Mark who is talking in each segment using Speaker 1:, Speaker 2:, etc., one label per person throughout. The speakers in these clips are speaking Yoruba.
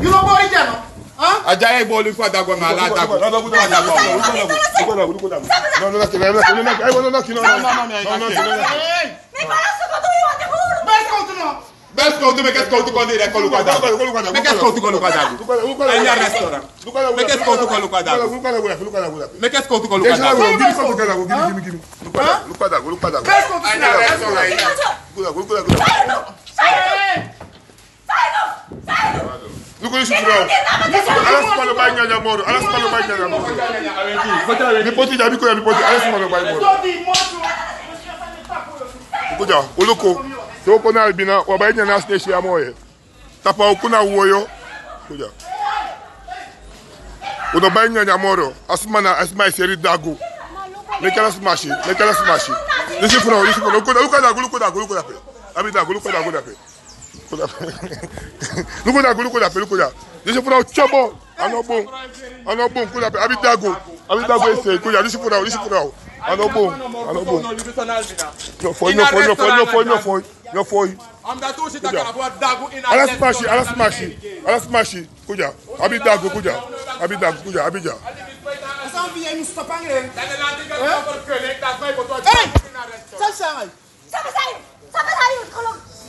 Speaker 1: kí ló bọ́ ìjà náà. ajayi bọ olùkọ́ àdàgbọ̀ mà aládàgbọ̀. bẹ́ẹ̀ sọ̀rọ̀ tó mẹ́kẹ́ sọ̀rọ̀ tó kọ́ ní rẹ̀ kọ́ lùkọ́ àdàgbọ̀ mẹ́kẹ́ sọ̀rọ̀ tó kọ́ lùkọ́ àdàgbọ̀ ẹ̀yà rẹ̀sítọ̀rà mẹ́kẹ́ sọ̀rọ̀ tó kọ́ lùkọ́ àdàgbọ̀ mẹ́kẹ́ sọ̀rọ̀ tó kọ́ lùkọ́ àdàgbọ̀. lùkọ́ àdàgbọ̀ lùkọ́ àdàgbọ̀. Tuko ishi kura. Ala sima lo bai nyanya moro. Ala sima lo bai nyanya moro. Nipoti jabi ko ya nipoti. Ala sima lo bai moro. Kuja uluko. So kona albina wa bai nyanya sneshi ya moye. Tapa ukuna uoyo. Kuja. Uno bai nyanya moro. Asima na asima iseri e dago. Lekala smashi. Lekala smashi. Ishi kura. Ishi kura. Ukuda ukuda gulu kuda gulu kuda pe. Abi da gulu kuda gulu kuda pe lukoda ko lukoda pe lukoda yusufu na tso bɔ anɔ bon anɔ bon koda pe abi dago abi dago ese koda yusufu na yusufu na anɔ bon anɔ bon ɲɔfɔ ɲɔfɔ ɲɔfɔ ɲɔfɔ ɲɔfɔ koda alasimasi alasimasi alasimasi koda abi dago koda abi dago koda abi ja. Hey! Sam Sam! Sam Sam! Sam Sam!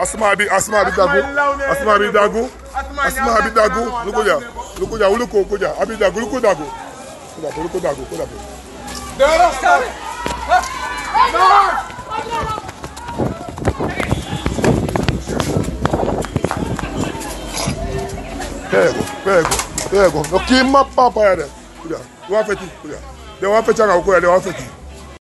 Speaker 1: asuma abi asuma abi dagu asuma abi dagu asuma abi dagu lukoja lukoja uluko koja abi dagu luko dagu luko dagu luko dagu luko dagu. Dara stop. Pego, pego, pego. No queima papai, né? Cuidado. Eu vou afetir, cuidado. Eu vou afetir a coisa, eu vou afetir.